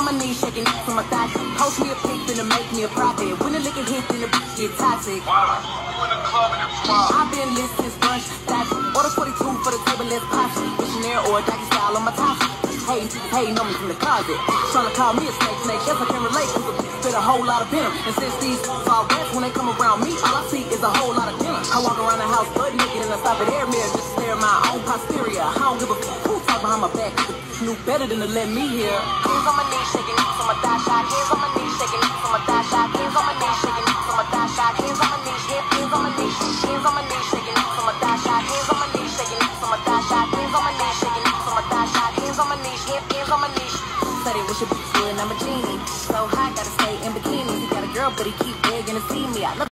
on my knees, shaking it from my thighs. Post me a pic, then to make me a profit. When the liquor hit, then the bitch get toxic. Wow, you in the club and it's wild. I've been lit since brunch. That order 42 for the table, let's pop. Missionary or a doggy style on my top. Hey, hey, know me from the closet. Trying to call me a snake, snake. Yes, I can relate. Cause a spit a whole lot of venom. And since these fall rats, when they come around me, all I see is a whole lot of venom. I walk around the house butt naked and I stop at air mirror just stare at my own posterior. I don't give a fuck who talk behind my back. Cause the bitch knew better than to let me hear. Hands on my knees, shaking from on my knees, shaking from on my knees, shaking from on my knees, hands on my knees, hands on my knees, shaking from on my knees, shaking from on my knees, shaking from on my knees, hands on my knees. Said it wish it be good, I'm a genie. So hot, gotta stay in bikinis. Got a girl, but he keep begging to see me. I